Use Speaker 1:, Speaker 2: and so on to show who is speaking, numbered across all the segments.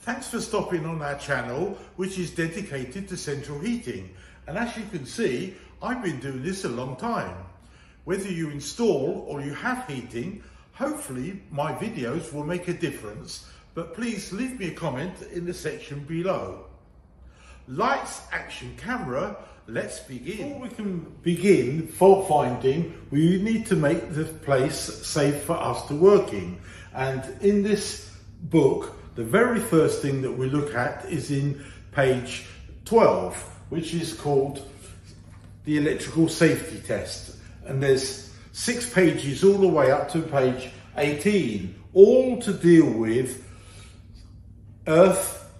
Speaker 1: Thanks for stopping on our channel, which is dedicated to central heating. And as you can see, I've been doing this a long time. Whether you install or you have heating, hopefully my videos will make a difference, but please leave me a comment in the section below. Lights, action, camera, let's begin. Before we can begin fault finding, we need to make the place safe for us to work in. And in this book, the very first thing that we look at is in page 12, which is called the electrical safety test. And there's six pages all the way up to page 18, all to deal with earth,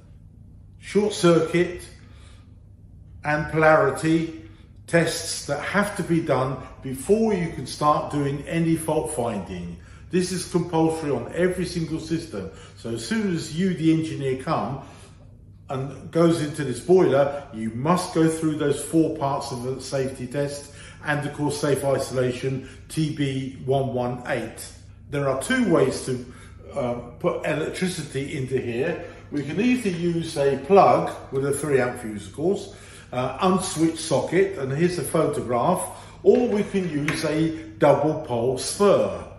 Speaker 1: short circuit, and polarity tests that have to be done before you can start doing any fault finding. This is compulsory on every single system. So as soon as you, the engineer, come and goes into this boiler, you must go through those four parts of the safety test and of course safe isolation TB118. There are two ways to uh, put electricity into here. We can either use a plug with a 3 amp fuse of course, uh, unswitched socket and here's a photograph or we can use a double pole spur.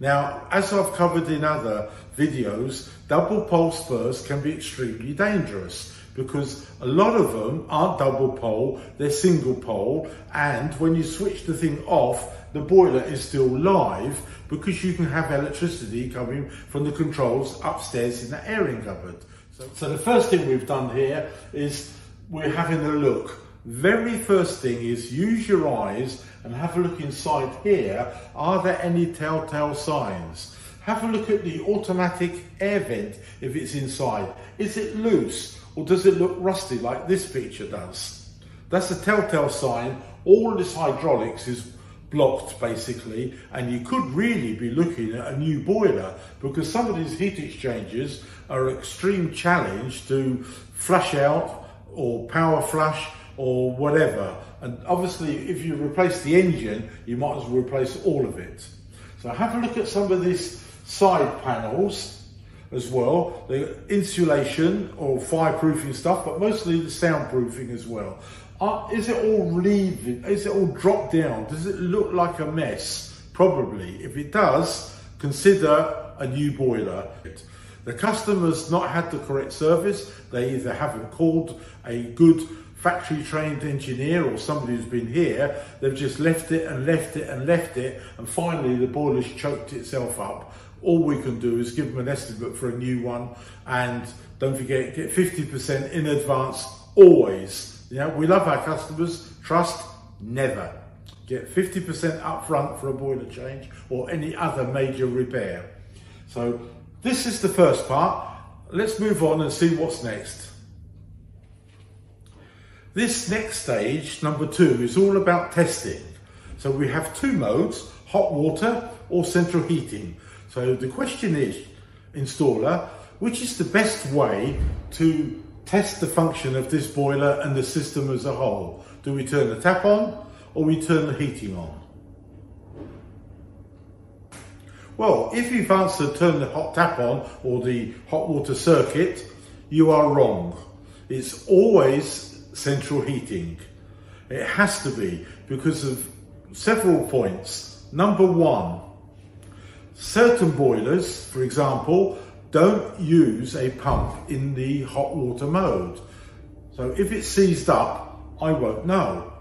Speaker 1: Now, as I've covered in other videos, double pole spurs can be extremely dangerous because a lot of them aren't double pole, they're single pole, and when you switch the thing off, the boiler is still live because you can have electricity coming from the controls upstairs in the airing cupboard. So, so the first thing we've done here is we're having a look. Very first thing is use your eyes and have a look inside here. Are there any telltale signs? Have a look at the automatic air vent if it's inside. Is it loose or does it look rusty like this picture does? That's a telltale sign. All this hydraulics is blocked basically and you could really be looking at a new boiler because some of these heat exchangers are extreme challenge to flush out or power flush or whatever. And obviously, if you replace the engine, you might as well replace all of it. So have a look at some of these side panels as well. The insulation or fireproofing stuff, but mostly the soundproofing as well. Uh, is it all leaving? Is it all dropped down? Does it look like a mess? Probably. If it does, consider a new boiler. The customer's not had the correct service. They either haven't called a good factory trained engineer or somebody who's been here, they've just left it and left it and left it, and finally the boiler's choked itself up. All we can do is give them an estimate for a new one, and don't forget, get 50% in advance always. You know, we love our customers, trust, never. Get 50% up front for a boiler change or any other major repair. So this is the first part. Let's move on and see what's next. This next stage, number two, is all about testing. So we have two modes, hot water or central heating. So the question is, installer, which is the best way to test the function of this boiler and the system as a whole? Do we turn the tap on or we turn the heating on? Well, if you've answered turn the hot tap on or the hot water circuit, you are wrong. It's always central heating. It has to be because of several points. Number one, certain boilers, for example, don't use a pump in the hot water mode. So if it's seized up, I won't know.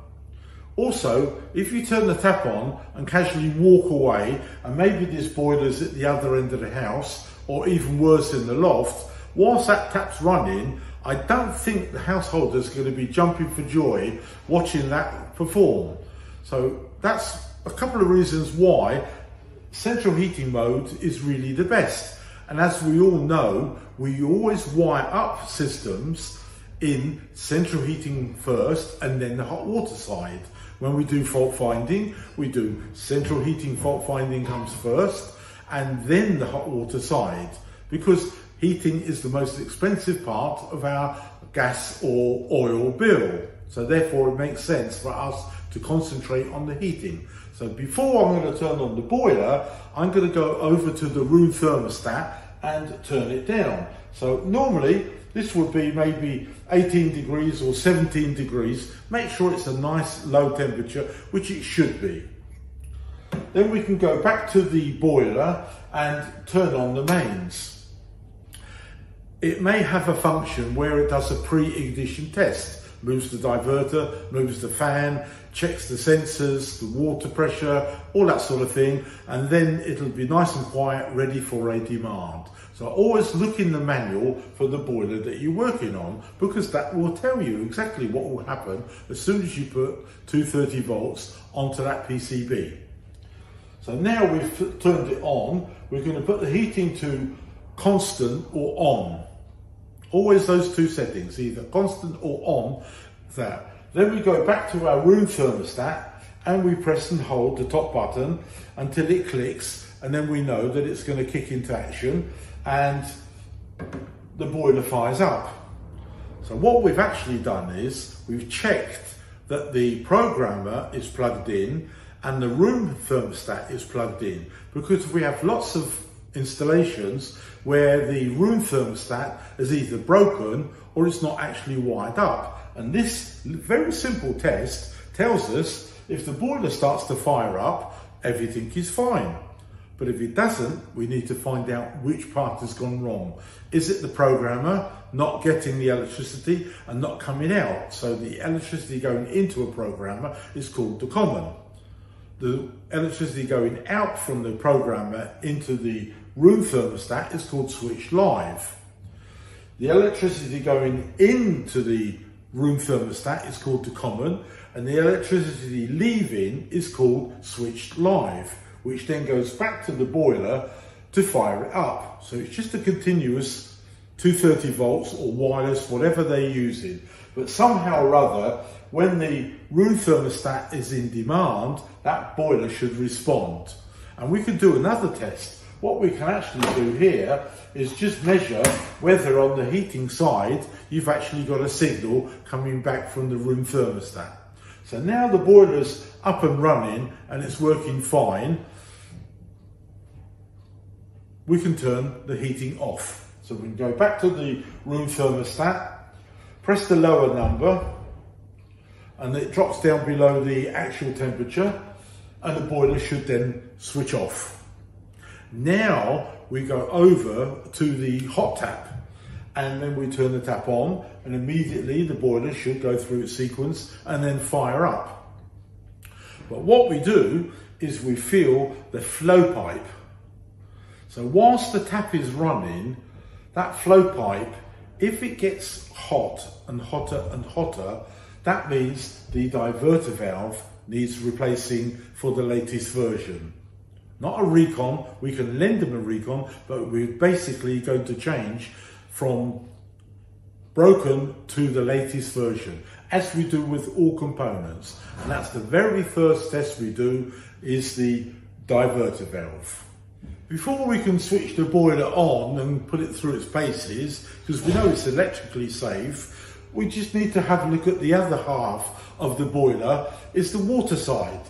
Speaker 1: Also, if you turn the tap on and casually walk away, and maybe this boiler's at the other end of the house, or even worse in the loft, whilst that tap's running, I don't think the householder's are going to be jumping for joy watching that perform. So that's a couple of reasons why central heating mode is really the best. And as we all know, we always wire up systems in central heating first and then the hot water side. When we do fault finding, we do central heating fault finding comes first and then the hot water side because heating is the most expensive part of our gas or oil bill. So therefore it makes sense for us to concentrate on the heating. So before I'm going to turn on the boiler, I'm going to go over to the room thermostat and turn it down. So normally this would be maybe 18 degrees or 17 degrees. Make sure it's a nice low temperature, which it should be. Then we can go back to the boiler and turn on the mains. It may have a function where it does a pre-ignition test, moves the diverter, moves the fan, checks the sensors, the water pressure, all that sort of thing, and then it'll be nice and quiet, ready for a demand. So always look in the manual for the boiler that you're working on because that will tell you exactly what will happen as soon as you put 230 volts onto that PCB. So now we've turned it on, we're going to put the heating to constant or on. Always those two settings, either constant or on that. Then we go back to our room thermostat and we press and hold the top button until it clicks and then we know that it's going to kick into action and the boiler fires up. So what we've actually done is we've checked that the programmer is plugged in and the room thermostat is plugged in because we have lots of installations where the room thermostat is either broken or it's not actually wired up. And this very simple test tells us if the boiler starts to fire up, everything is fine. But if it doesn't, we need to find out which part has gone wrong. Is it the programmer not getting the electricity and not coming out? So the electricity going into a programmer is called the common. The electricity going out from the programmer into the room thermostat is called switch live. The electricity going into the room thermostat is called the common and the electricity leaving is called switched live which then goes back to the boiler to fire it up. So it's just a continuous 230 volts or wireless, whatever they're using. But somehow or other, when the room thermostat is in demand, that boiler should respond. And we can do another test. What we can actually do here is just measure whether on the heating side, you've actually got a signal coming back from the room thermostat. So now the boiler's up and running and it's working fine, we can turn the heating off. So we can go back to the room thermostat, press the lower number, and it drops down below the actual temperature, and the boiler should then switch off. Now we go over to the hot tap and then we turn the tap on and immediately the boiler should go through its sequence and then fire up. But what we do is we feel the flow pipe. So whilst the tap is running, that flow pipe, if it gets hot and hotter and hotter, that means the diverter valve needs replacing for the latest version. Not a recon, we can lend them a recon, but we're basically going to change from broken to the latest version, as we do with all components. And that's the very first test we do is the diverter valve. Before we can switch the boiler on and put it through its paces, because we know it's electrically safe, we just need to have a look at the other half of the boiler, is the water side.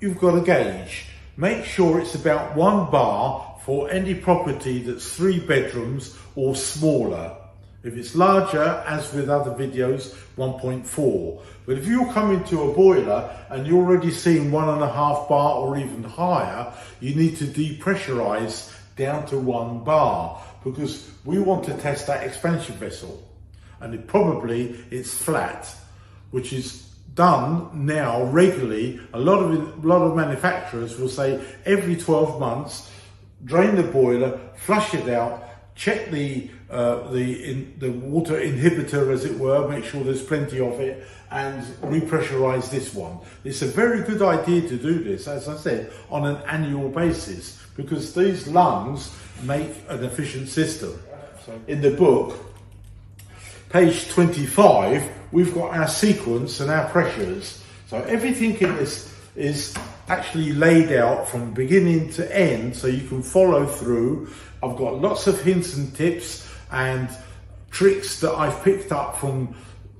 Speaker 1: You've got a gauge. Make sure it's about one bar for any property that's three bedrooms or smaller. If it's larger, as with other videos, 1.4. But if you come into a boiler and you're already seeing one and a half bar or even higher, you need to depressurize down to one bar because we want to test that expansion vessel. And it probably it's flat, which is done now regularly. A lot of a lot of manufacturers will say every 12 months drain the boiler, flush it out, check the uh, the in, the water inhibitor, as it were, make sure there's plenty of it, and repressurize this one. It's a very good idea to do this, as I said, on an annual basis, because these lungs make an efficient system. In the book, page 25, we've got our sequence and our pressures. So everything in this is actually laid out from beginning to end so you can follow through. I've got lots of hints and tips and tricks that I've picked up from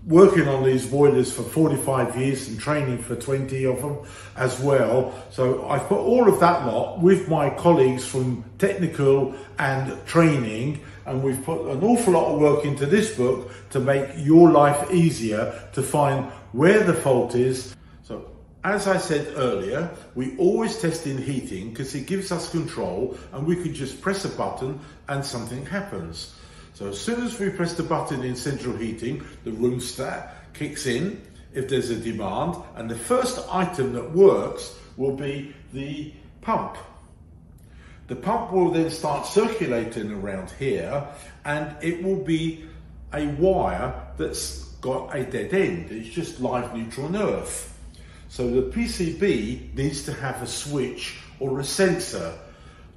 Speaker 1: working on these boilers for 45 years and training for 20 of them as well. So I've put all of that lot with my colleagues from technical and training and we've put an awful lot of work into this book to make your life easier to find where the fault is. So as I said earlier, we always test in heating because it gives us control and we could just press a button and something happens. So as soon as we press the button in central heating, the room stat kicks in if there's a demand, and the first item that works will be the pump. The pump will then start circulating around here, and it will be a wire that's got a dead end. It's just live neutral and earth. So the PCB needs to have a switch or a sensor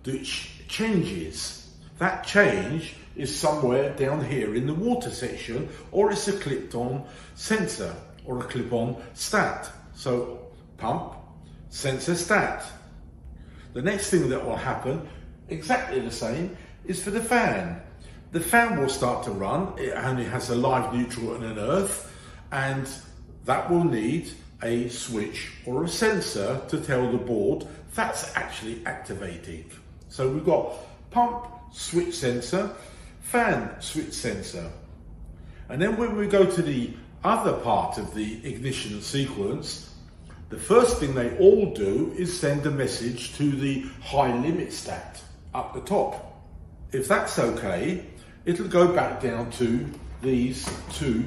Speaker 1: which changes. That change is somewhere down here in the water section or it's a clipped on sensor or a clip on stat. So pump, sensor, stat. The next thing that will happen, exactly the same, is for the fan. The fan will start to run, it only has a live neutral and an earth, and that will need a switch or a sensor to tell the board that's actually activating. So we've got pump, switch sensor, fan switch sensor. And then when we go to the other part of the ignition sequence, the first thing they all do is send a message to the high limit stat up the top. If that's okay, it'll go back down to these two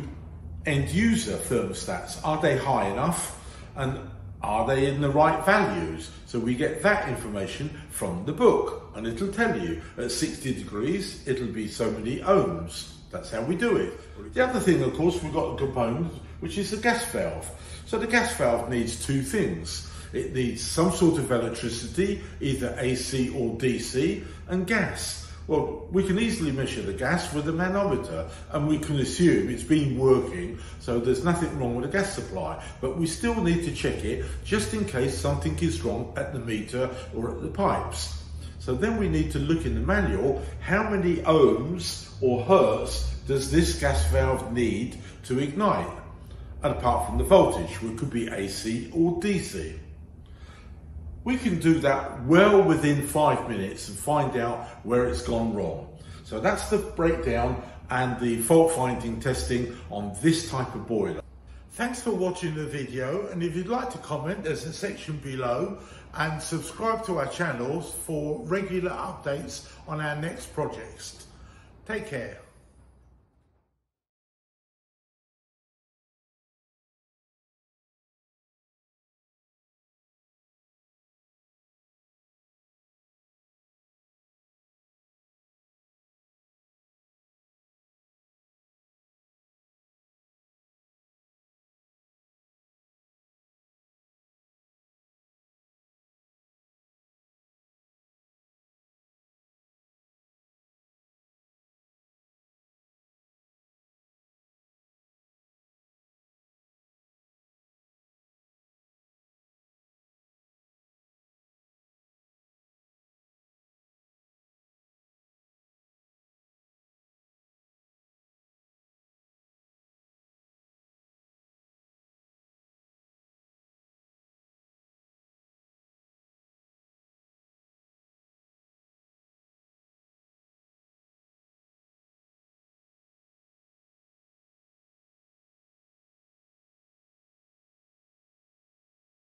Speaker 1: end user thermostats. Are they high enough? And are they in the right values? So we get that information from the book and it'll tell you at 60 degrees, it'll be so many ohms. That's how we do it. The other thing, of course, we've got the component, which is the gas valve. So the gas valve needs two things. It needs some sort of electricity, either AC or DC, and gas. Well, we can easily measure the gas with a manometer and we can assume it's been working, so there's nothing wrong with the gas supply. But we still need to check it just in case something is wrong at the meter or at the pipes. So then we need to look in the manual, how many ohms or hertz does this gas valve need to ignite? And apart from the voltage, which could be AC or DC. We can do that well within five minutes and find out where it's gone wrong. So that's the breakdown and the fault finding testing on this type of boiler. Thanks for watching the video and if you'd like to comment there's a section below and subscribe to our channels for regular updates on our next projects. Take care.